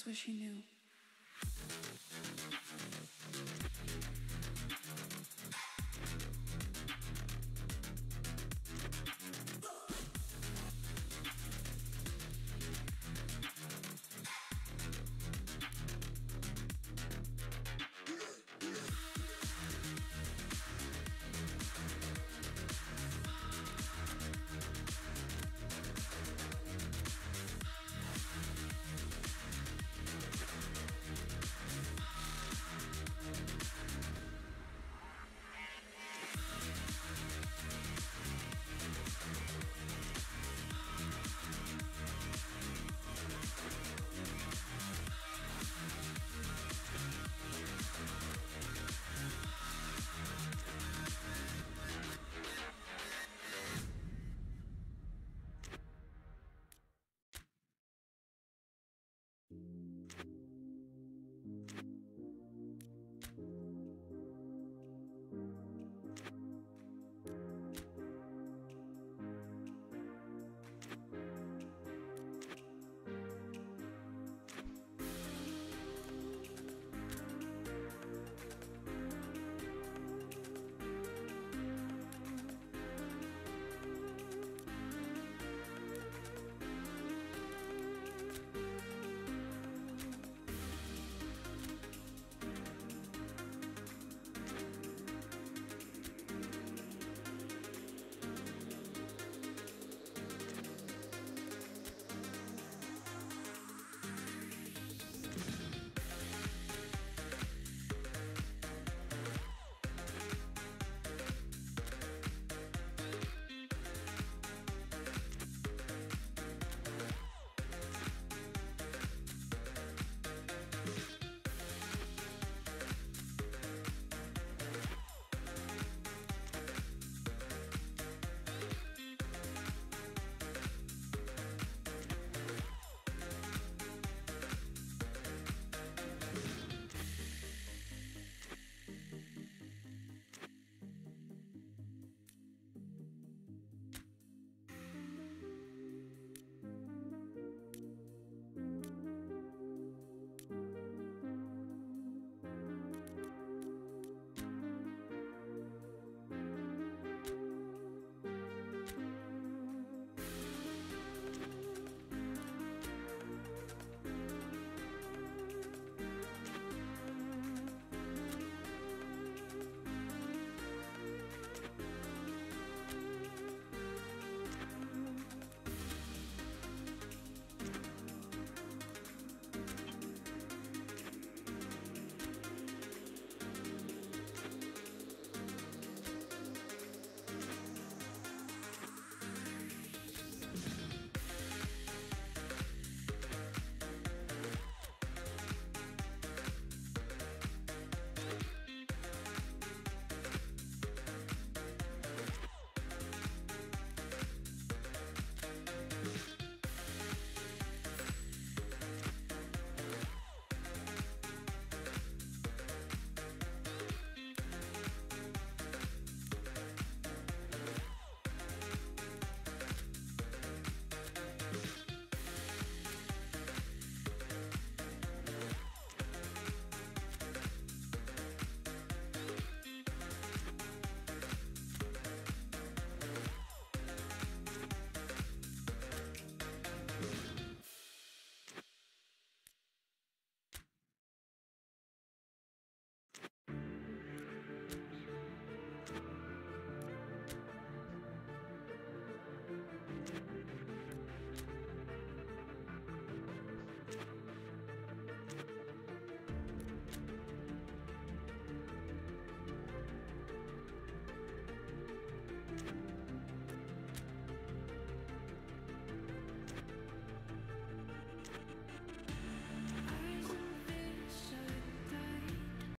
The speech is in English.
just wish he knew.